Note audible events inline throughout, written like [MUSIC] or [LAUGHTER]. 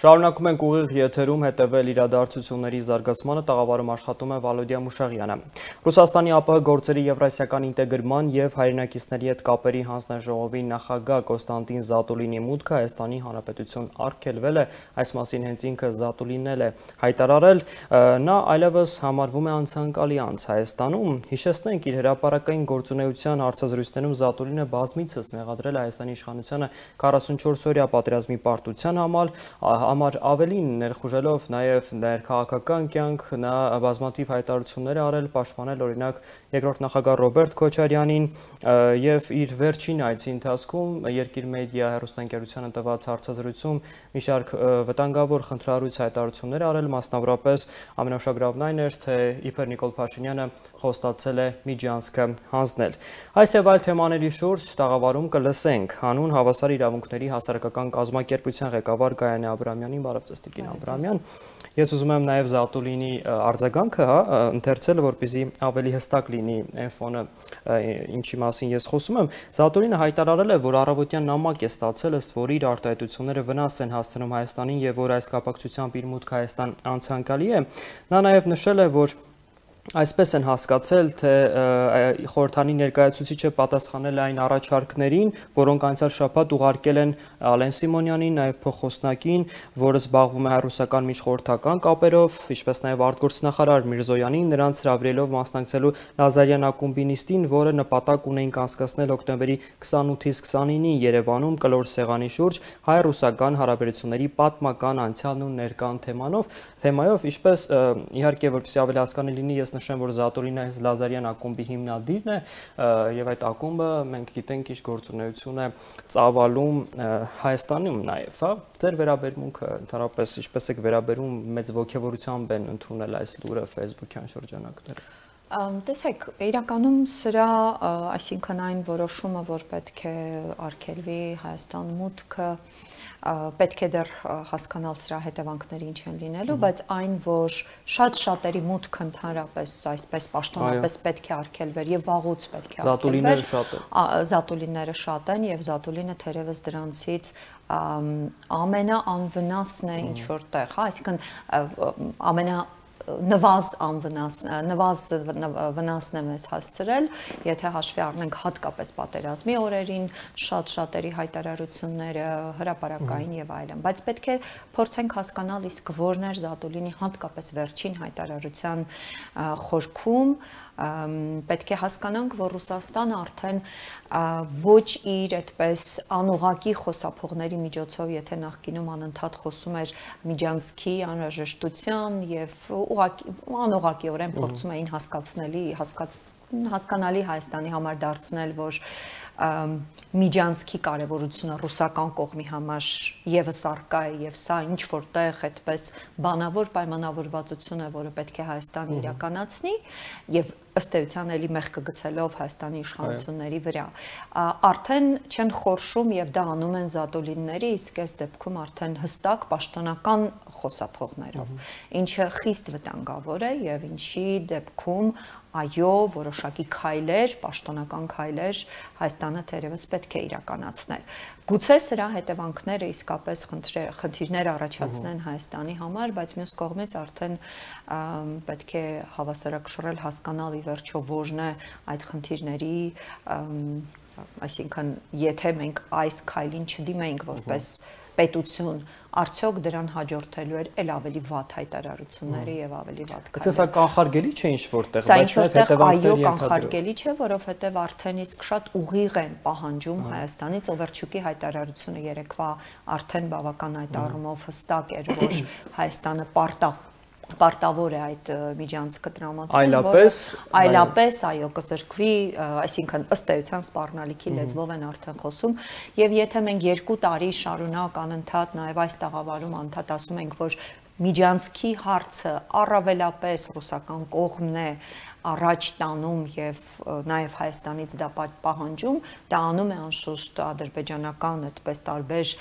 Շարունակում ենք ուղիղ եթերում հետևել իրադարձությունների զարգացմանը տաղավարում աշխատում է Վալոդիա Մուշաղյանը։ Ռուսաստանի ԱՊՀ գործերի եվրասիական ինտեգրման եւ հայրենակիցների հետ կապերի հանձնաժողովի նախագահ Կոստանտին Զատուլինի մուտքը Հայաստանի Հանրապետություն արգելվել է, այս մասին հենց ինքը Զատուլինն է հայտարարել, նա այլևս համարվում է անցանկալի անց Հայաստանում։ Հիշեցնենք իր հրապարակային գործունեության հարցազրույցներում Զատուլինը բազմիցս մեղադրել Հայաստանի իշխանությանը 44-օրյա պատերազմի պարտության համար համար ավելին ներխուժելով նաև ներքաղաքական կյանք նա բազմաթիվ հայտարարություններ արել, պաշտպանել օրինակ երկրորդ նախագահ Ռոբերտ Քոչարյանին եւ իր վերջին այցի ընթացքում Երկիր մեդիա հեռուստաընկերությանը տված հարցազրույցում մի շարք վտանգավոր խնդրառույց հայտարարություններ արել, մասնավորապես ամենաշագրավն այն էր, թե իբր Նիկոլ Փաշինյանը խոստացել է միջանցքը հանձնել։ Այս եւ այլ թեմաների շուրջ տաղավարում կլսենք հանուն հավասար իրավունքների հասարակական կազմակերպության ղեկավար Գայանե Աբրամյանը Աբրամյանին, բարև ձեզ Տիկին Աբրամյան։ Ես ուզում եմ նաև Զատուլինի արձագանքը, հա, ընթերցել, որպեսզի ավելի հստակ լինի այն ֆոնը, ինչի մասին ես խոսում եմ։ Զատուլինը հայտարարել է, որ առավոտյան նամակ է ստացել, ըստ որի իր արտահայտությունները վնաս են հասցնում Հայաստանին եւ որ այս կապակցությամբ իր մուտքը Հայաստան անցանկալի է։ Նա նաև նշել է, որ Այսպես են հասկացել, թե խորհրդանի ներկայացուցիչը պատասխանել այն առաջարկներին, որոնք անցյալ շաբաթ ուղարկել են Ալեն Սիմոնյանին, նաև փոխոսնակին, որը զբաղվում է հայ-ռուսական միջխորհրդական կապերով, ինչպես նաև արտգործնախարար Միրզոյանին, նրանց հրավիրելով մասնակցելու Լազարյան ակումբի նիստին, որը նպատակ ունեին կանցկացնել հոկտեմբերի 28-ից 29-ին Երևանում կլոր սեղանի շուրջ հայ-ռուսական հարաբերությունների պատմական անցյալն ու ներկան թեմանով, թեմայով, ինչպես իհարկե որպեսզի ավելի հասկանալի լինի, ես նշեմ, որ Զատորինը հենց Լազարյան ակումբի հիմնադիրն է եւ այդ ակումբը մենք գիտենք ինչ գործունեություն է ծավալում Հայաստանում նաեւ, հա։ Ձեր վերաբերմունքը ընդհանրապես ինչպես եք վերաբերում մեծ ողջավորությամբ են ընդունել այս լուրը Facebook-յան շրջանակները։ Տեսեք, իրականում սրա, այսինքն այն որոշումը, որ պետք է արգելվի Հայաստան մուտքը, պետք է դեռ հասկանալ սրա հետևանքները ինչ են լինելու, բայց այն, որ շատ շատերի մուտք ընդհանրապես այսպես պաշտոնապես պետք է արգելվեր եւ վաղուց պետք է արգելվեր։ Զատուլիները շատ են։ Զատուլիները շատ են եւ զատուլինը թերևս դրանցից ամենաանվնասն է ինչ որտեղ, հա, այսինքն ամենա նվազ անվնաս նվազ վնասն է մեզ հասցրել, եթե հաշվի առնենք հատկապես պատերազմի օրերին շատ շատերի հայտարարությունները հրաապարակային եւ այլն, բայց պետք է փորձենք հասկանալ իսկ որն էր Զատուլինի հատկապես վերջին հայտարարության խորքում պետք է հասկանանք, որ Ռուսաստանը արդեն ոչ իր այդպես անուղակի խոսափողների միջոցով, եթե նախկինում անընդհատ խոսում էր Միջանցքի անհրաժեշտության եւ ուղակի անուղակիորեն փորձում էին հասկացնելի հասկաց հասկանալի Հայաստանի համար դարձնել, որ Միջանցքի կարևորությունը ռուսական կողմի համար եւս արկա է եւ սա ինչ որտեղ այդպես բանավոր պայմանավորվածություն է, որը պետք է Հայաստանը իրականացնի եւ ըստ էության էլի մեղքը գցելով Հայաստանի իշխանությունների վրա։ Արդեն չեն խորշում եւ դա անում են զատոլինները, իսկ այս դեպքում արդեն հստակ պաշտոնական խոսափողներով, ինչը խիստ վտանգավոր է եւ ինչի դեպքում այո, որոշակի քայլեր, պաշտոնական քայլեր Հայաստանը թերևս պետք է իրականացնել։ Գուցե սրա հետևանքները իսկապես խնդիրներ առաջացնեն Հայաստանի համար, բայց մյուս կողմից արդեն պետք է հավասարակշռել հասկանալ ի վերջո որն է այդ խնդիրների այսինքն եթե մենք այս քայլին չդիմենք որպես պետություն արդյոք դրան հաջորդելու էր ել ավելի վատ հայտարարությունները եւ ավելի վատ քայլեր։ Սա կանխարգելի չէ ինչ որտեղ, բայց նաև հետևանքների այո կանխարգելի չէ, որովհետեւ արդեն իսկ շատ ուղիղ են պահանջում Հայաստանից Օվերչուկի հայտարարությունը երեկվա արդեն բավական այդ առումով հստակ էր, որ [COUGHS] Հայաստանը պարտավ պարտավոր է այդ միջանցքը տրամադրել, այլապես այլապես այո կզրկվի, այսինքն ըստ էության սպառնալիքի լեզվով են արդեն խոսում, եւ եթե մենք 2 տարի շարունակ անընդհատ նաեւ այս տաղավարում անդադ ասում ենք, որ Միջանցքի հարցը առավելապես ռուսական կողմն է առաջ տանում եւ նաեւ Հայաստանից դա պահանջում, դա անում է անշուշտ ադրբեջանական այդպես տարբեր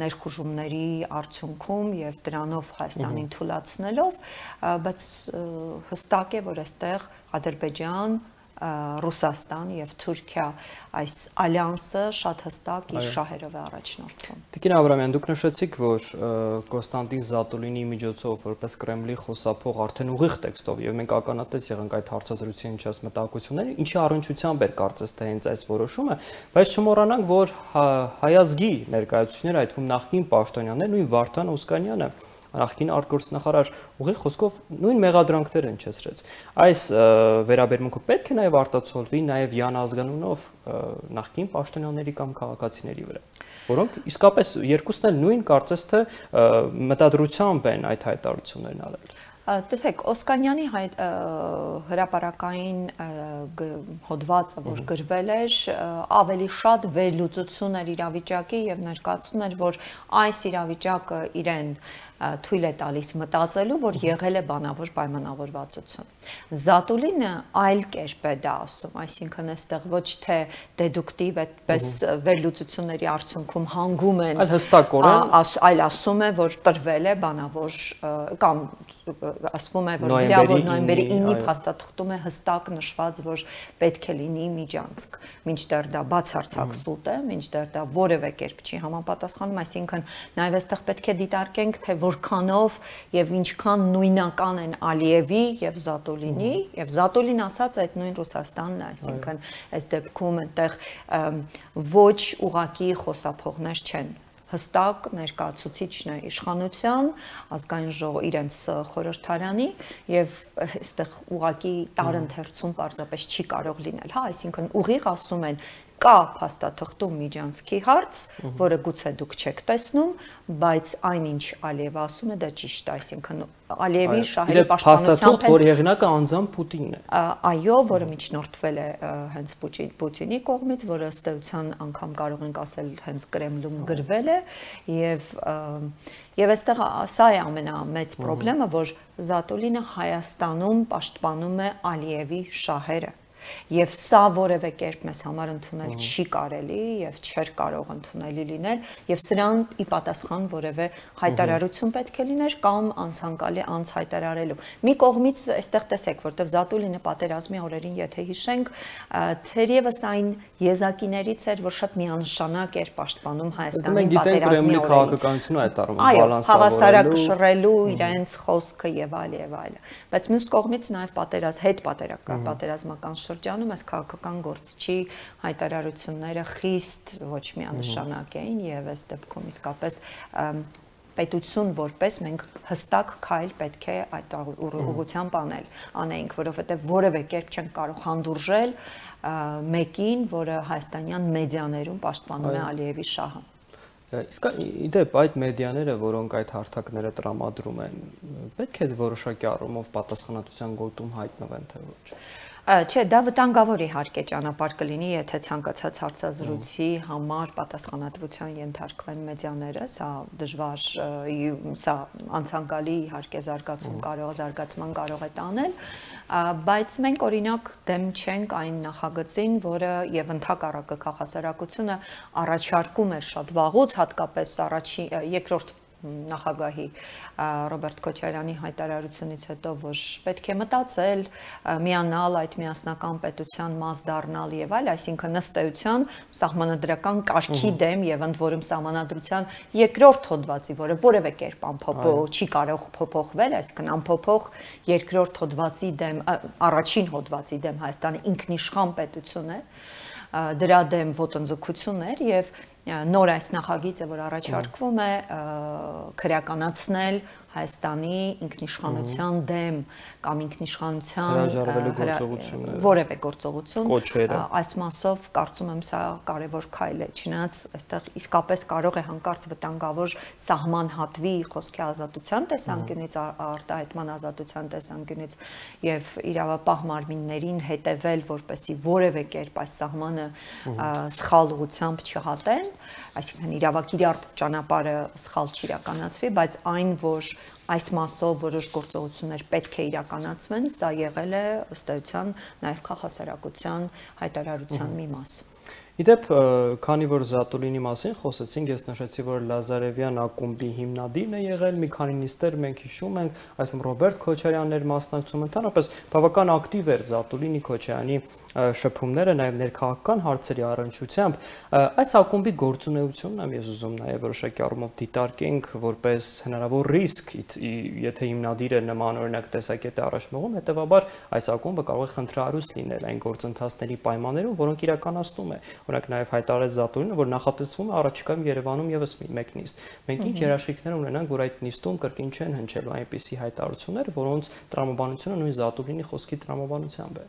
ներխուժումների արդյունքում եւ դրանով Հայաստանին թույլատնելով, բայց հստակ է, որ այստեղ Ադրբեջան Ռուսաստան եւ Թուրքիա այս ալյանսը շատ հստակ իր շահերով է առաջնորդվում։ Տիկին Աբրամյան, դուք նշեցիք, որ Կոստանտին Զատուլինի միջոցով որպես Կրեմլի խոսափող արդեն ուղիղ տեքստով եւ մենք ականատես եղանք այդ հարցազրույցի ինչած մտահոգությունները, ինչի առնչությամբ էր կարծես թե հենց այս որոշումը, բայց չմոռանանք, որ հայազգի ներկայացուցիչները, այդ թվում նախկին պաշտոնյաներ, նույն Վարդան Օսկանյանը նախկին արտգործնախարար ուղիղ խոսքով նույն մեղադրանքները հնչեցրեց։ Այս վերաբերմունքը պետք է նաև արտացոլվի նաև Յան ազգանունով նախկին պաշտոնյաների կամ քաղաքացիների վրա, որոնք իսկապես երկուսն էլ նույն կարծես թե մտադրությամբ են այդ հայտարարություններն արել։ Տեսեք, Օսկանյանի հրաապարակային հոդվածը, որ գրվել էր, ավելի շատ վերլուծություն էր իրավիճակի եւ ներկայացնում էր, որ այս իրավիճակը իրեն թույլ է տալիս մտածելու, որ եղել է բանավոր պայմանավորվածություն։ Զատուլինը այլ կերպ է դա ասում, այսինքն այստեղ ոչ թե դեդուկտիվ այդպես վերլուծությունների արդյունքում հանգում են, այլ հստակորեն, այլ ասում է, որ տրվել է բանավոր կամ ասվում է, որ գրավոր նոյեմբերի 9-ի փաստաթղթում է հստակ նշված, որ պետք է լինի միջանցք։ Մինչդեռ դա բացարձակ սուտ է, մինչդեռ դա որևէ կերպ չի համապատասխանում, այսինքն նաև այստեղ պետք է դիտարկենք, թե որքանով եւ ինչքան նույնական են Ալիևի եւ Զատոլինի, եւ Զատոլին ասած այդ նույն Ռուսաստանն է, այսինքն այս դեպքում այդտեղ ոչ ուղակի խոսափողներ չեն հստակ ներկայացուցիչն է իշխանության, ազգային ժողով իրենց խորհրդարանի եւ այստեղ ուղակի տարընթերցում պարզապես չի կարող լինել, հա, այսինքն ուղիղ ասում են կա փաստաթղթում միջանցքի հարց, որը գուցե դուք չեք տեսնում, բայց այնինչ Ալիևը ասում է դա ճիշտ է, այսինքն Ալիևի շահերի պաշտպանությամբ որ հեղինակը անձամբ Պուտինն է։ Այո, որը միջնորդվել է հենց Պուտինի կողմից, որը ըստ էության անգամ կարող ենք ասել հենց Կրեմլում գրվել է եւ Եվ այստեղ սա է ամենամեծ խնդրեմը, որ Զատոլինը Հայաստանում պաշտպանում է Ալիևի շահերը եւ սա որևէ կերպ մեզ համար ընդունել չի կարելի եւ չէր կարող ընդունելի լինել եւ սրան ի պատասխան որևէ հայտարարություն պետք է լիներ կամ անցանկալի անց հայտարարելու մի կողմից այստեղ տեսեք որտեվ Զատուլինը պատերազմի օրերին եթե հիշենք թերևս այն եզակիներից էր որ շատ միանշանակ էր պաշտպանում Հայաստանի պատերազմի օրերին քաղաքականությունը այդ առումով բալանսավորելու հավասարակշռելու իրենց խոսքը եւ այլ եւ այլ բայց մյուս կողմից նաեւ պատերազմ հետ պատերազմական շրջանում այս քաղաքական գործչի հայտարարությունները խիստ ոչ միանշանակ էին եւ այս դեպքում իսկապես պետություն որպես մենք հստակ քայլ պետք է այդ ուղղությամբ անել անեինք որովհետև որևէ կերպ չենք կարող հանդուրժել մեկին որը հայաստանյան մեդիաներում պաշտպանում է Ալիևի շահը Իսկ իդեպ այդ մեդիաները, որոնք այդ հարթակները տրամադրում են, պետք է որոշակի առումով պատասխանատվության գոտում հայտնվեն թե ոչ։ Չէ, դա վտանգավոր իհարկե ճանապարհ կլինի, եթե ցանկացած հարցազրույցի համար պատասխանատվության ենթարկվեն մեդիաները, սա դժվար, սա անցանկալի իհարկե զարգացում կարող զարգացման կարող է տանել, բայց մենք օրինակ դեմ չենք այն նախագծին, որը եւ ընդհակառակը քաղաքասարակությունը առաջարկում էր շատ վաղուց, հատկապես առաջի երկրորդ նախագահի Ռոբերտ Քոչարյանի հայտարարությունից հետո, որ պետք է մտածել, միանալ այդ միասնական պետության մաս դառնալ եւ այլ, այսինքն ըստ էության սահմանադրական կարգի դեմ եւ ընդ որում սահմանադրության երկրորդ հոդվածի, որը որևէ կերպ անփոփոխ չի կարող փոփոխվել, այսինքն անփոփոխ երկրորդ հոդվածի դեմ, առաջին հոդվածի դեմ Հայաստանը ինքնիշխան պետություն է դրա դեմ ոտնձգություններ եւ նոր այս նախագիծը, որ առաջարկվում է քրեականացնել Հայաստանի ինքնիշխանության դեմ կամ ինքնիշխանության որևէ գործողություն այս մասով կարծում եմ սա կարևոր քայլ է չնայած այստեղ իսկապես կարող է հանկարծ վտանգավոր սահման հատվի խոսքի ազատության տեսանկյունից արտահայտման ազատության տեսանկյունից եւ իրավապահ մարմիններին հետեւել որպեսի որևէ կերպ այս սահմանը սխալ ուղությամբ չհատեն այսինքն իրավակիրառ ճանապարհը սխալ չիրականացվի բայց այն որ այս մասով որոշ գործողություններ պետք է իրականացվեն, սա եղել է ըստ էության նաև քաղաքասարակության հայտարարության մի մաս։ Իդեպ, քանի որ Զատուլինի մասին խոսեցինք, ես նշեցի, որ Լազարևյան ակումբի հիմնադիրն է եղել, մի քանի նիստեր մենք հիշում ենք, այսինքն Ռոբերտ Քոչարյանն էր մասնակցում, ընդհանրապես բավական ակտիվ էր Զատուլինի Քոչարյանի շփումները նաև ներքաղաքական հարցերի առնչությամբ այս ակումբի գործունեությունն եմ ես ուզում նաև որոշակի առումով դիտարկենք որպես հնարավոր ռիսկ եթե հիմնադիրը նման օրինակ տեսակետ է առաջ մղում հետեւաբար այս ակումբը կարող է խնդրարույց լինել այն գործընթացների պայմաններում որոնք իրականացնում է օրինակ նաև հայտարարեց Զատուրինը որ նախատեսվում է առաջիկայում Երևանում եւս մեկ նիստ մենք ինչ երաշխիքներ ունենանք որ այդ նիստում կրկին չեն հնչելու այնպիսի հայտարարություններ որոնց տրամաբանությունը նույն Զատուրինի խոսքի տրամաբանությամբ է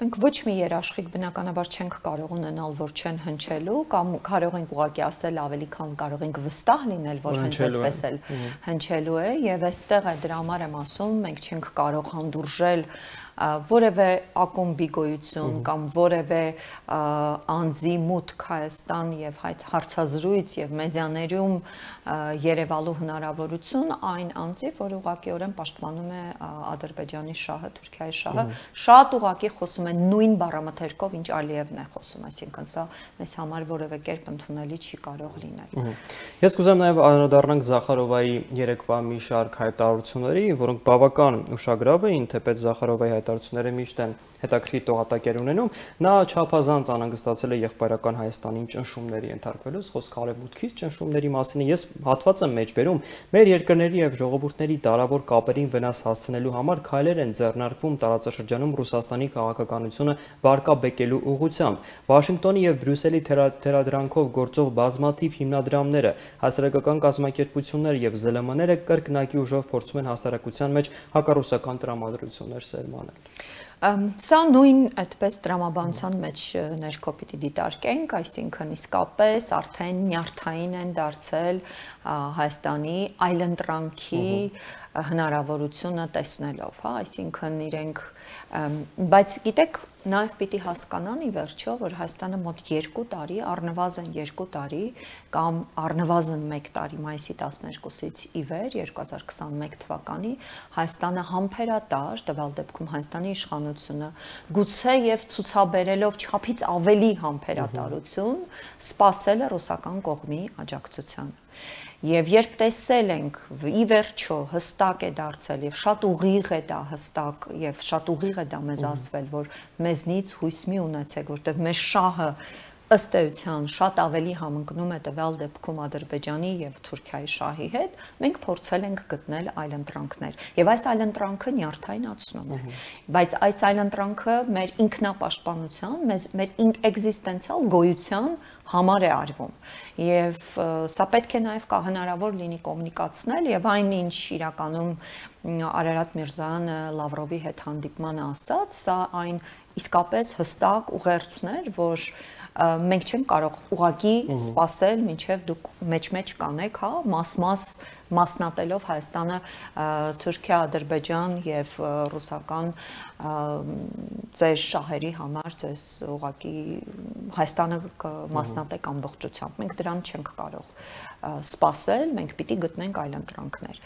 Մենք ոչ մի երաշխիք բնականաբար չենք կարող ունենալ, որ չեն հնչելու, կամ կարող ենք ուղղակի ասել ավելի քան կարող ենք վստահ լինել, որ հենց այդպես էլ հնչելու է, եւ այստեղ է դրա համար եմ ասում, մենք չենք կարող հանդուրժել որևէ ակումբի գոյություն կամ որևէ անձի մուտք Հայաստան եւ հարցազրույց եւ մեդիաներում երևալու հնարավորություն այն անձի, որ ուղղակիորեն պաշտպանում է Ադրբեջանի շահը, Թուրքիայի շահը, շատ ուղղակի խոսում է նույն բառամթերքով, ինչ Ալիևն է խոսում, այսինքն սա մեզ համար որևէ կերպ ընդունելի չի կարող լինել։ Ես կուզեմ նաեւ անդրադառնանք Զախարովայի երեկվա մի շարք հայտարարությունների, որոնք բավական ուշագրավ էին, թեպետ Զախարովայի հայտարարությունները միշտ են հետաքրքիր տողատակեր ունենում, նա չափազանց անհանգստացել է եղբայրական Հայաստանին ճնշումների ենթարկվելուց, խոսք արևմուտքից ճնշումների մասին։ Ես հատված եմ մեջբերում, մեր երկրների եւ ժողովուրդների դարավոր կապերին վնաս հասցնելու համար քայլեր են ձեռնարկվում տարածաշրջանում Ռուսաստանի քաղաքականությունը վարկաբեկելու ուղղությամբ։ Վաշինգտոնի եւ Բրյուսելի թերադրանքով գործող բազմաթիվ հիմնադրամները, հասարակական կազմակերպություններ եւ ԶԼՄ-ները կրկնակի ուժով փորձում են հասարակության մեջ հակառուսական տրամադրություններ սերմանել։ Սա նույն այդպես դրամաբանության մեջ ներքո պիտի դիտարկենք, այսինքն իսկապես արդեն նյարդային են դարձել Հայաստանի այլընտրանքի հնարավորությունը տեսնելով, հա, այսինքն իրենք Բայց գիտեք, նաև պիտի հասկանան ի վերջո, որ Հայաստանը մոտ 2 տարի, առնվազն 2 տարի կամ առնվազն 1 տարի մայիսի 12-ից ի վեր 2021 թվականի Հայաստանը համբերատար տվալ դեպքում Հայաստանի իշխանությունը գուցե եւ ցուցաբերելով չափից ավելի համբերատարություն սпасել է ռուսական կողմի աջակցությանը։ Եվ երբ տեսել ենք ի վերջո հստակ է դարձել եւ շատ ուղիղ է դա հստակ եւ շատ ուղիղ է դա մեզ ասվել, որ մեզնից հույս մի ունեցեք, որտեվ մեր շահը ըստ էության շատ ավելի համընկնում է տվյալ դեպքում Ադրբեջանի եւ Թուրքիայի շահի հետ, մենք փորձել ենք գտնել այլընտրանքներ։ Եվ այս այլընտրանքը նյարդայնացնում է։ Բայց այս այլընտրանքը մեր ինքնապաշտպանության, մեր մեր էգզիստենցիալ գոյության համար է արվում։ Եվ սա պետք է նաև կա հնարավոր լինի կոմունիկացնել եւ այն ինչ իրականում Արարատ Միրզյանը Լավրովի հետ հանդիպմանը ասաց, սա այն իսկապես հստակ ուղերձներ, որ մենք չենք կարող ուղակի սпасել, մինչև դուք մեջ-մեջ կանեք, հա, մաս-մաս մասնատելով Հայաստանը Թուրքիա, Ադրբեջան եւ ռուսական ձեր շահերի համար ձեզ ուղակի Հայաստանը մասնատեք ամբողջությամբ։ Մենք դրան չենք կարող սпасել, մենք պիտի գտնենք այլ ընտրանքներ։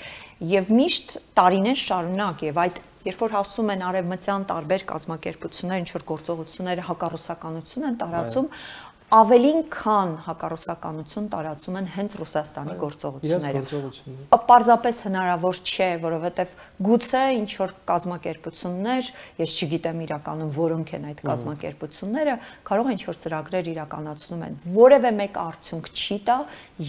Եվ միշտ տարիներ շարունակ եւ այդ երբ որ հասում են արևմտյան տարբեր կազմակերպություններ, ինչ որ գործողությունները հակառուսականություն են տարածում, ավելին քան հակառուսականություն տարածում են հենց Ռուսաստանի գործողությունները։ Պարզապես հնարավոր չէ, որովհետև գուցե ինչ որ կազմակերպություններ, ես չգիտեմ իրականում որոնք են այդ կազմակերպությունները, կարող են ինչ որ ծրագրեր իրականացնում են։ Որևէ մեկ արդյունք չի տա,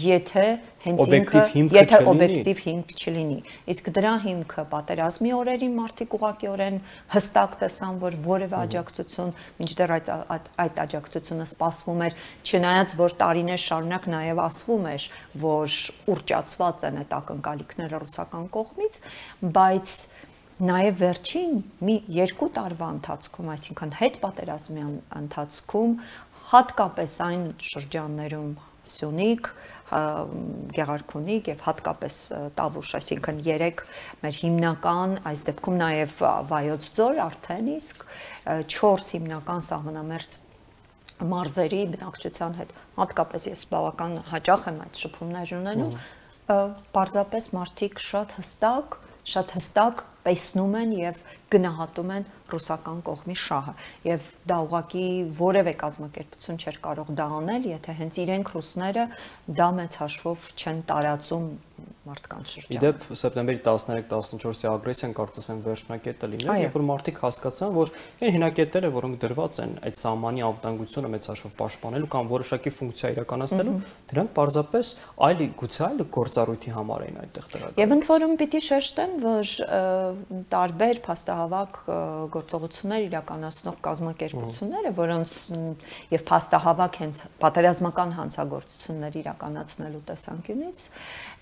եթե հենց ինքը եթե օբյեկտիվ հիմք չլինի։ Իսկ դրա հիմքը պատերազմի օրերին մարդիկ ուղղակիորեն հստակ տեսան, որ որևէ աջակցություն, մինչդեռ այդ այդ աջակցությունը սպասվում էր, չնայած որ տարիներ շարունակ նաև ասվում էր, որ ուրճացված են այդ ակնկալիքները ռուսական կողմից, բայց նաև վերջին մի երկու տարվա ընթացքում, այսինքն հետ պատերազմյան ընթացքում հատկապես այն շրջաններում Սյունիք, Գեղարքունիք եւ հատկապես Տավուշ, այսինքն 3 մեր հիմնական, այս դեպքում նաեւ Վայոց ձոր արդեն իսկ 4 հիմնական սահմանամերձ մարզերի բնակչության հետ։ Հատկապես ես բավական հաճախ եմ այդ շփումներ ունենում պարզապես մարդիկ շատ հստակ, շատ հստակ տեսնում են եւ գնահատում են ռուսական կողմի շահը եւ դա ուղղակի որևէ կազմակերպություն չէր կարող դա անել, եթե հենց իրենք ռուսները դա մեծ հաշվով չեն տարածում մարդկանց շրջանում։ Իդեպ սեպտեմբերի 13-14-ի ագրեսիան կարծես են վերջնակետը լինել, երբ որ մարդիկ հասկացան, որ այն հինակետերը, որոնք դրված են այդ սահմանի անվտանգությունը մեծ հաշվով պաշտպանելու կամ որոշակի ֆունկցիա իրականացնելու, դրանք պարզապես այլ գուցե այլ գործառույթի համար էին այդտեղ դրական։ Եվ ընդ որում պիտի շեշտեմ, որ տարբեր փաստահավաք գործողություններ իրականացնող կազմակերպությունները, որոնց եւ փաստահավաք հենց պատերազմական հանցագործություններ իրականացնելու տեսանկյունից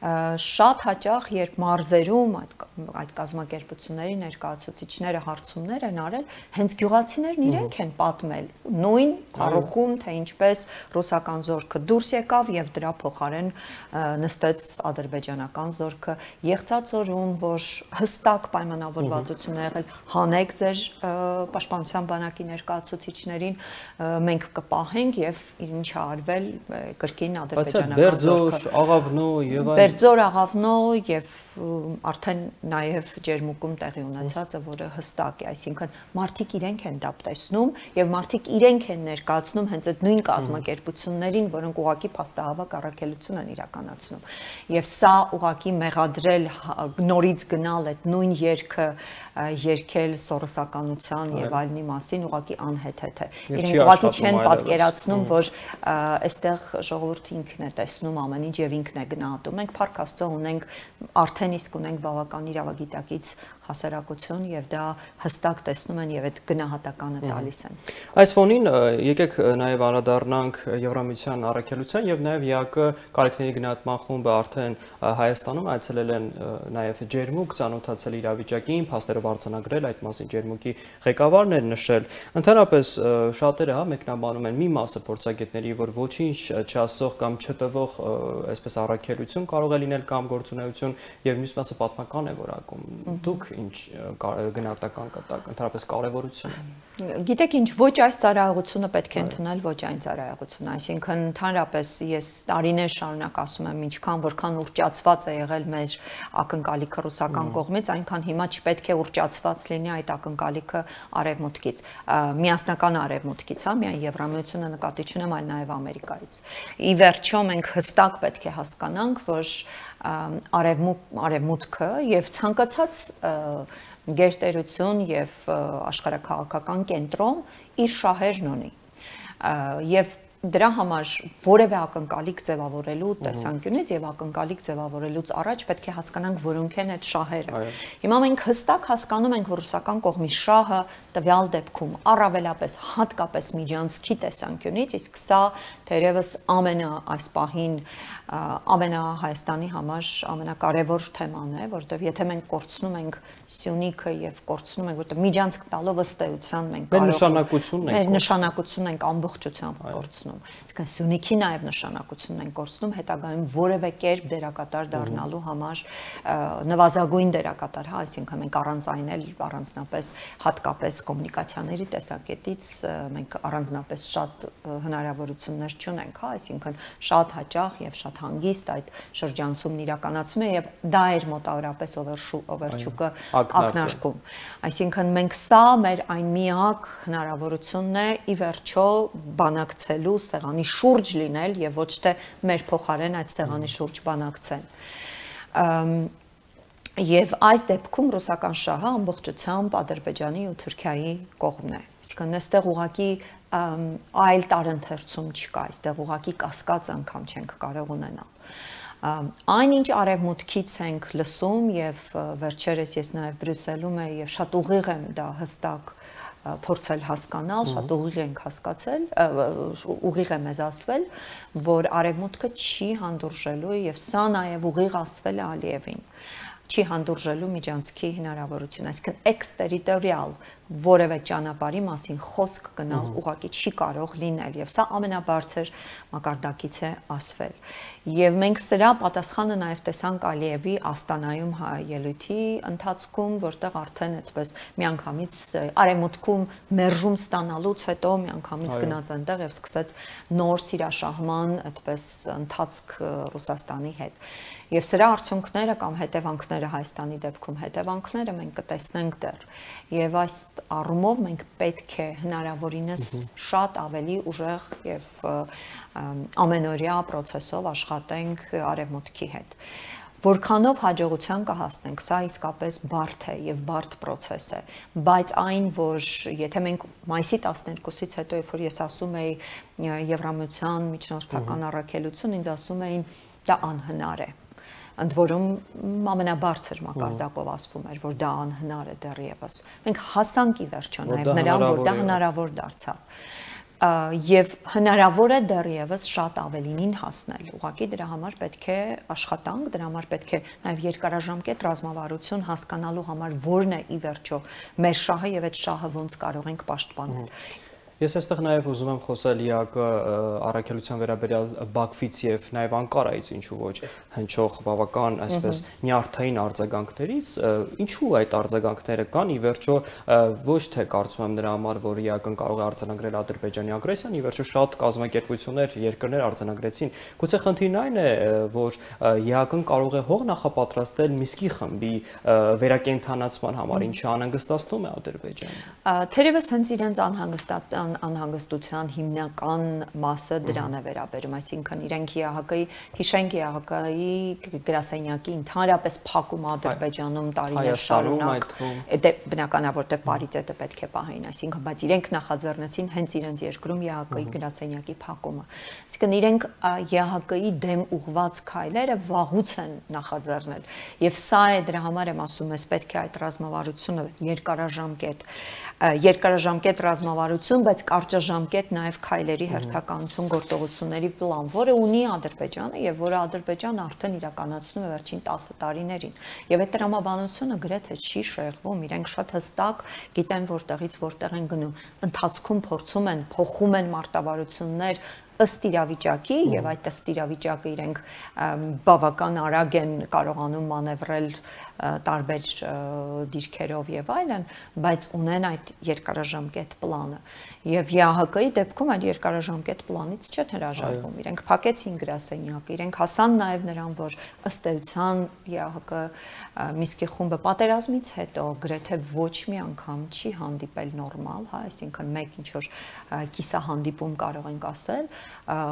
շատ հաճախ երբ մարզերում այդ այդ կազմակերպությունների ներկայացուցիչները հարցումներ են արել, հենց գյուղացիներն իրենք են պատմել նույն առողում, թե ինչպես ռուսական զորքը դուրս եկավ եւ դրա փոխարեն նստեց ադրբեջանական զորքը եղծածորում, որ հստակ պայմանավորվածություն ա եղել հանեք ձեր պաշտպանության բանակի ներկայացուցիչներին, մենք կպահենք եւ ինչ արվել կրկին ադրբեջանական զորքը։ Բերձոր, Աղավնո եւ այլ Բերձոր աղավնո եւ արդեն նաեւ ջերմուկում տեղի ունեցածը, որը հստակ է, այսինքն մարդիկ իրենք են դա տեսնում եւ մարդիկ իրենք են ներկայացնում հենց այդ նույն կազմակերպություններին, որոնք ուղակի փաստահավաք առաքելություն են իրականացնում։ Եւ սա ուղակի մեղադրել նորից գնալ այդ նույն երկը երկել սորոսականության եւ այլնի մասին ուղակի անհեթեթ է։ Իրենք ուղակի չեն պատկերացնում, որ այստեղ ժողովուրդը ինքն է տեսնում ամեն ինչ եւ ինքն է գնահատում։ Մենք Փառք Աստծո ունենք արդեն իսկ ունենք բավական իրավագիտակից հասարակություն եւ դա հստակ տեսնում են եւ այդ գնահատականը տալիս են։ Այս ֆոնին եկեք նաեւ անդրադառնանք Եվրամիության առաքելության եւ նաեւ ԵԱԿ կարիքների գնահատման խումբը արդեն Հայաստանում այցելել են նաեւ Ջերմուկ, ցանոթացել իրավիճակին, փաստերով արձանագրել այդ մասին Ջերմուկի ղեկավարն էր նշել։ Ընդհանրապես շատերը հա մեկնաբանում են մի մասը փորձագետների, որ ոչինչ չասող կամ չտվող այսպես առաքելություն կարող է լինել կամ գործունեություն եւ մյուս մասը պատմական է որակում։ Դուք ինչ գնահատական կտակ, ընդհանրապես կարևորությունը։ Գիտեք ինչ, ոչ այս ծառայողությունը պետք է ընդունել, ոչ այն ծառայողությունը, այսինքն ընդհանրապես ես տարիներ շարունակ ասում եմ, ինչքան որքան ուռճացված է եղել մեր ակնկալիքը ռուսական կողմից, այնքան հիմա չպետք է ուռճացված լինի այդ ակնկալիքը արևմուտքից, միասնական արևմուտքից, հա, միայն Եվրամիությունը նկատի չունեմ, այլ նաև Ամերիկայից։ Ի վերջո մենք հստակ պետք է հասկանանք, որ արևմուտք արևմուտքը եւ ցանկացած գերտերություն եւ աշխարհակաղակական կենտրոն իր շահերն ունի եւ դրա համար որևէ ակնկալիք ձևավորելու տեսանկյունից եւ ակնկալիք ձևավորելուց առաջ պետք է հասկանանք որոնք են այդ շահերը։ Հիմա մենք հստակ հասկանում ենք, որ ռուսական կողմի շահը տվյալ դեպքում առավելապես հատկապես միջանցքի տեսանկյունից, իսկ սա թերևս ամենա այս պահին ամենա Հայաստանի համար ամենակարևոր թեման է, որովհետև եթե մենք կորցնում ենք Սյունիքը եւ կորցնում ենք, որովհետև միջանցք տալով ըստ էության մենք կարող ենք նշանակությունն ենք մեր նշանակությունն ենք ամբողջությամբ կորցնում։ Իսկ Սյունիքի նաեւ նշանակությունն ենք կորցնում հետագայում որևէ կերպ դերակատար դառնալու համար նվազագույն դերակատար, հա, այսինքն մենք առանց այն էլ առանձնապես հատկապես կոմունիկացիաների տեսակետից մենք առանձնապես շատ հնարավորություններ չունենք, հա, այսինքն շատ հաճախ եւ շատ հանգիստ այդ շրջանցումն իրականացում է եւ դա էր մոտավորապես օվերշուկը ակնարկում։ Այսինքն մենք սա մեր այն միակ հնարավորությունն է ի վերջո բանակցելու սեղանի շուրջ լինել եւ ոչ թե մեր փոխարեն այդ սեղանի շուրջ բանակցեն։ Եվ այս դեպքում ռուսական շահը ամբողջությամբ Ադրբեջանի ու Թուրքիայի կողմն է։ Իսկն այստեղ ուղակի այլ տարընթերցում չկա, այստեղ ուղակի կասկած անգամ չենք կարող ունենալ։ Այնինչ արևմուտքից ենք լսում եւ վերջերս ես նաեւ Բրյուսելում եմ եւ շատ ուղիղ եմ դա հստակ փորձել հասկանալ, շատ ուղիղ ենք հասկացել, ուղիղ է մեզ ասվել, որ արևմուտքը չի հանդուրժելու եւ սա նաեւ ուղիղ ասվել է Ալիևին չի հանդուրժելու միջանցքի հնարավորություն, այսինքն էքստերիտորիալ որևէ ճանապարհի մասին խոսք գնալ ուղակի չի կարող լինել եւ սա ամենաբարձր մակարդակից է ասվել։ Եվ մենք սրա պատասխանը նաև տեսանք Ալիևի Աստանայում ելույթի ընթացքում, որտեղ արդեն այդպես միանգամից արեմուտքում մերժում ստանալուց հետո միանգամից գնաց այնտեղ եւ սկսեց նոր սիրաշահման այդպես ընթացք Ռուսաստանի հետ։ Եվ սրա արդյունքները կամ հետևանքները Հայաստանի դեպքում հետևանքները մենք կտեսնենք դեռ։ Եվ այս առումով մենք պետք է հնարավորինս շատ ավելի ուժեղ եւ ամենօրյա process-ով աշխատենք արևմուտքի հետ որքանով հաջողության կհասնենք, սա իսկապես բարդ է եւ բարդ process է, բայց այն, որ եթե մենք մայիսի 12-ից հետո, երբ որ ես ասում էի Եվրամիության միջնորդական առաքելություն, ինձ ասում էին դա անհնար է ընդ որում ամենաբարձր մակարդակով ասվում էր, որ դա անհնար է դեռևս։ Մենք հասանք ի վերջո նաև նրան, որ դա հնարավոր դարձավ եւ հնարավոր է դեռևս շատ ավելինին հասնել։ Ուղղակի դրա համար պետք է աշխատանք, դրա համար պետք է նաեւ երկարաժամկետ ռազմավարություն հասկանալու համար որն է ի վերջո մեր շահը եւ այդ շահը ոնց կարող ենք պաշտպանել։ Ես այստեղ նաև ուզում եմ խոսել ԻԱԿ առաքելության վերաբերյալ Բաքվից եւ նաև Անկարայից, ինչու ոչ, հնչող բավական այսպես նյարդային արձագանքներից, ինչու այդ արձագանքները կան, ի վերջո ոչ թե կարծում եմ նրա համար, որ ԻԱԿ-ն կարող է արձանագրել Ադրբեջանի ագրեսիան, ի վերջո շատ կազմակերպություններ, երկրներ արձանագրեցին։ Գուցե խնդիրն այն է, որ ԻԱԿ-ն կարող է հող նախապատրաստել Միսկի խմբի վերակենդանացման համար, ինչը անհանգստացնում է Ադրբեջանը։ Թերևս հենց իրենց անհանգստատ անհանգստության հիմնական մասը դրան է վերաբերում, այսինքն իրենք ՀՀԿ-ի հիշենք ՀՀԿ-ի գրասենյակի ընդհանրապես փակում Ադրբեջանում տարիներ շարունակ դե բնականա որտեղ պարիտետը պետք է պահեին, այսինքն բայց իրենք նախաձեռնեցին հենց իրենց երկրում ՀՀԿ-ի գրասենյակի փակումը։ Այսինքն իրենք ՀՀԿ-ի դեմ ուղված քայլերը վաղուց են նախաձեռնել եւ սա է դրա համար եմ ասում ես պետք է այդ ռազմավարությունը երկարաժամկետ երկարաժամկետ ռազմավարություն, բայց կարճաժամկետ նաև քայլերի հերթականություն գործողությունների պլան, որը ունի Ադրբեջանը եւ որը Ադրբեջանը արդեն իրականացնում է վերջին 10 տարիներին։ Եվ այդ տրամաբանությունը գրեթե չի շեղվում, իրենք շատ հստակ գիտեն որտեղից որտեղ են գնում։ Ընթացքում փորձում են, փոխում են մարտավարություններ, ըստ իրավիճակի եւ այդ ըստ իրավիճակը իրենք բավական արագ են կարողանում մանևրել տարբեր դիրքերով եւ այլն, բայց ունեն այդ երկարաժամկետ պլանը։ Եվ ԵԱՀԿ-ի դեպքում այդ երկարաժամկետ պլանից չեն հրաժարվում։ Իրենք փակեցին գրասենյակը, իրենք հասան նաև նրան, որ ըստ էության ԵԱՀԿ Միսկի խումբը պատերազմից հետո գրեթե ոչ մի անգամ չի հանդիպել նորմալ, հա, այսինքն մեկ ինչ որ կիսահանդիպում կարող ենք ասել,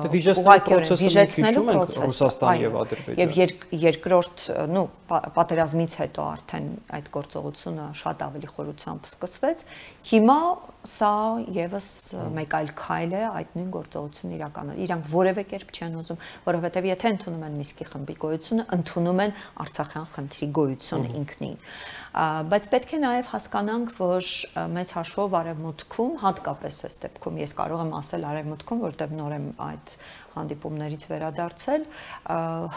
դե վիժեցնելու պրոցեսը Ռուսաստան եւ Ադրբեջան։ Եվ երկրորդ, նու պատերազմից հետո արդեն այդ գործողությունը շատ ավելի խորությամբ սկսվեց։ Հիմա սա եւս մեկ այլ քայլ է այդ նույն գործողությունը իրականալ։ Իրանք որևէ կերպ չեն ուզում, որովհետեւ եթե ընդունում են Միսկի խմբի գոյությունը, ընդունում են Արցախյան խնդրի գոյությունը ինքնին։ Բայց պետք է նաև հասկանանք, որ մեծ հաշվով արևմուտքում, հատկապես այս դեպքում ես կարող եմ ասել արևմուտքում, որտեղ նոր եմ այդ հանդիպումներից վերադարձել,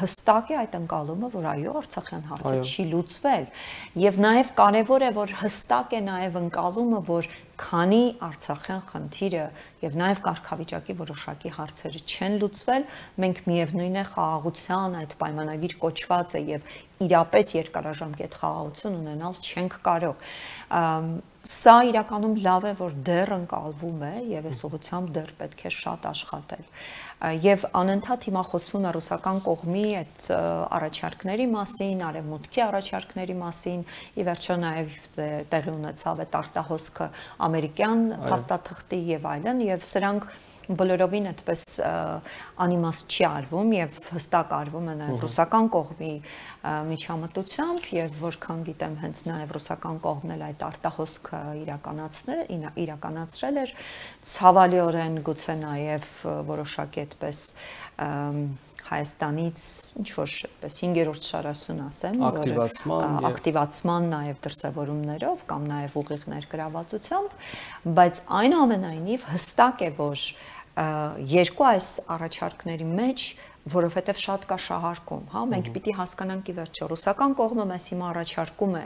հստակ է այդ ընկալումը, որ այո, Արցախյան հարցը չի լուծվել։ Եվ նաև կարևոր է, որ հստակ է նաև ընկալումը, որ քանի Արցախյան խնդիրը եւ նաեւ կարգավիճակի որոշակի հարցերը չեն լուծվել, մենք միևնույն է խաղաղության այդ պայմանագիր կոչված է եւ իրապես երկարաժամկետ խաղաղություն ունենալ չենք կարող սա իրականում լավ է, որ դեռ ընկալվում է եւ այս ուղությամբ դեռ պետք է շատ աշխատել եւ անընդհատ հիմա խոսվում է ռուսական կողմի այդ առաջարկների մասին, արևմուտքի առաջարկների մասին, ի վերջո նաեւ տեղի ունեցավ այդ արտահոսքը ամերիկյան փաստաթղթի եւ այլն եւ սրանք բոլորովին այդպես անիմաստ չի արվում եւ հստակ արվում է նաեւ ռուսական կողմի միջամտությամբ եւ որքան գիտեմ հենց նաեւ ռուսական կողմն էլ այդ արտահոսքը իրականացնել իրականացրել էր ցավալիորեն գուցե նաեւ որոշակի այդպես Հայաստանից ինչ որ այդպես 5-րդ շարասուն ասեմ, ակտիվացման ակտիվացման նաև դրսևորումներով կամ նաև ուղիղ ներգրավվածությամբ, բայց այնուամենայնիվ հստակ է, որ երկու այս առաջարկների մեջ որովհետև շատ կա շահարկում, հա, մենք պիտի հասկանանք ի վերջո ռուսական կողմը մեզ հիմա առաջարկում է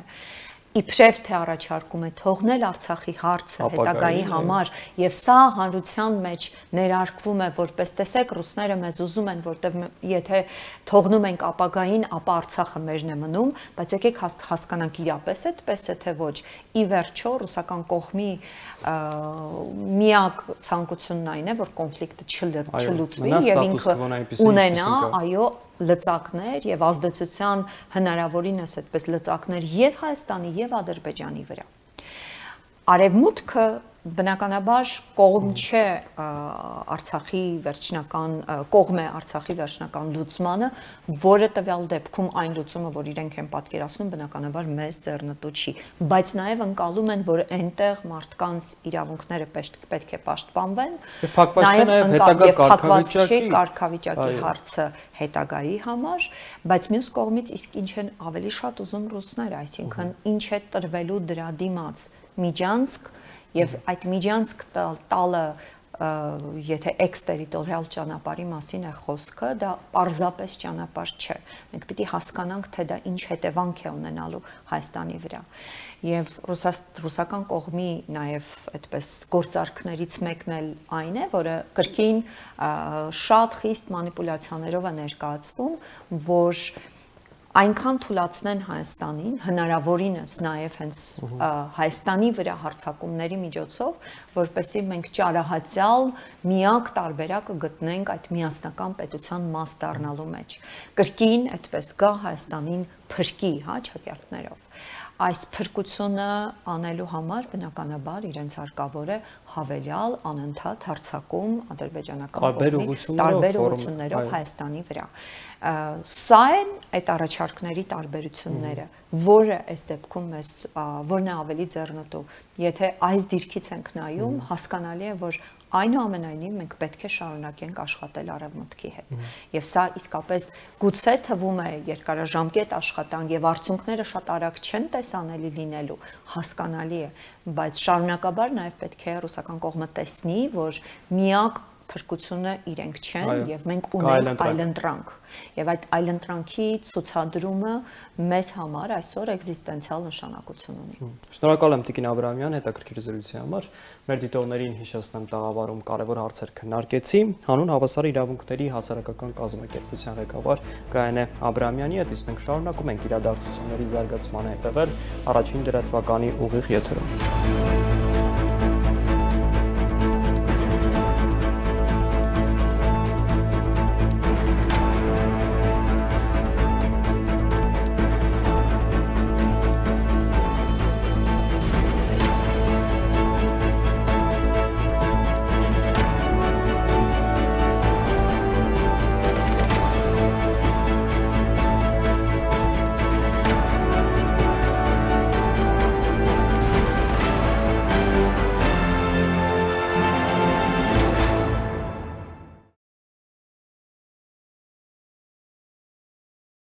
իբրև թե առաջարկում է թողնել Արցախի հարցը հետագայի համար եւ սա հանրության մեջ ներարկվում է որպես տեսեք ռուսները մեզ ուզում են որտեվ եթե թողնում ենք ապագային ապա Արցախը մերն է մնում բայց եկեք հասկանանք իրապես այդպես է թե ոչ ի վերջո ռուսական կողմի միակ ցանկությունն այն է որ կոնֆլիկտը չլուծվի եւ ինքը ունենա այո լծակներ եւ ազդեցության հնարավորինս այդպես լծակներ եւ Հայաստանի եւ Ադրբեջանի վրա։ Արևմուտքը բնականաբար կողմ չէ Արցախի վերջնական կողմ է Արցախի վերջնական լուծմանը, որը տվյալ դեպքում այն լուծումը, որ իրենք են պատկերացնում, բնականաբար մեծ ձեռնտու չի, բայց նաև ընկալում են, որ այնտեղ մարդկանց իրավունքները պետք է պաշտպանվեն, նաև հետագա կարգավիճակի կարգավիճակի հարցը հետագայի համար, բայց մյուս կողմից իսկ ինչ են ավելի շատ ուզում ռուսները, այսինքն ինչ է տրվելու դրա դիմաց միջանցք եւ այդ միջանցք տալը եթե էքստերիտորիալ ճանապարհի մասին է խոսքը, դա պարզապես ճանապարհ չէ։ Մենք պիտի հասկանանք, թե դա ինչ հետևանք է ունենալու Հայաստանի վրա։ Եվ ռուսական կողմի նաև այդպես գործարքներից մեկն էլ այն է, որը կրկին շատ խիստ մանիպուլյացիաներով է ներկայացվում, որ այնքան թույլատնեն Հայաստանին, հնարավորինս նաև հենց Հայաստանի վրա հարցակումների միջոցով, որպեսզի մենք ճարահացյալ միակ տարբերակը գտնենք այդ միասնական պետության մաս դառնալու մեջ։ Կրկին այդպես գա Հայաստանին փրկի, հա, ճակերտներով այս փրկությունը անելու համար բնականաբար իրենց հարկավոր է հավելյալ անընդհատ հարցակում ադրբեջանական կողմի տարբեր ուղություններով Հայաստանի վրա։ Սա են այդ առաջարկների տարբերությունները, որը այս դեպքում մեզ որն է ավելի ձեռնտու։ Եթե այս դիրքից ենք նայում, հասկանալի է, որ այնուամենայնիվ մենք պետք է շարունակենք աշխատել արևմուտքի հետ։ Եվ սա իսկապես գուցե թվում է երկարաժամկետ աշխատանք եւ արդյունքները շատ արագ չեն տեսանելի լինելու, հասկանալի է, բայց շարունակաբար նաեւ պետք է ռուսական կողմը տեսնի, որ միակ փրկությունը իրենք չեն եւ մենք ունենք այլընտրանք եւ այդ այլընտրանքի ցուցադրումը մեզ համար այսօր էգզիստենցիալ նշանակություն ունի Շնորհակալ եմ Տիկին Աբրահամյան հետաքրքիր զրույցի համար մեր դիտողներին հիշեցնեմ տաղավարում կարևոր հարցեր քննարկեցի հանուն հավասար իրավունքների հասարակական կազմակերպության ղեկավար Գայանե Աբրահամյանի հետ իսկ մենք շարունակում ենք իրադարձությունների զարգացմանը հետևել առաջին դրատվականի ուղիղ եթերում